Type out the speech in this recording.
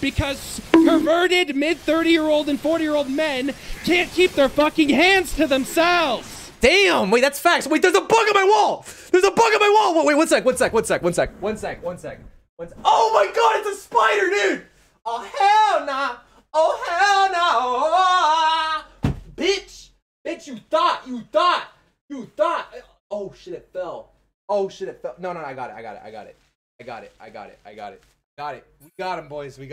because perverted mid 30 year old and 40 year old men can't keep their fucking hands to themselves. Damn, wait, that's facts. Wait, there's a bug on my wall. There's a bug on my wall. Wait, wait, one sec, one sec, one sec, one sec, one sec, one sec. One sec. Oh my god, it's a spider, dude. Oh hell nah. Oh hell no. Bitch. Bitch, you thought, you thought, you thought. Oh shit, it fell. Oh shit, it fell. No, no, I got it, I got it, I got it. I got it, I got it, I got it. Got it. We got him, boys. We got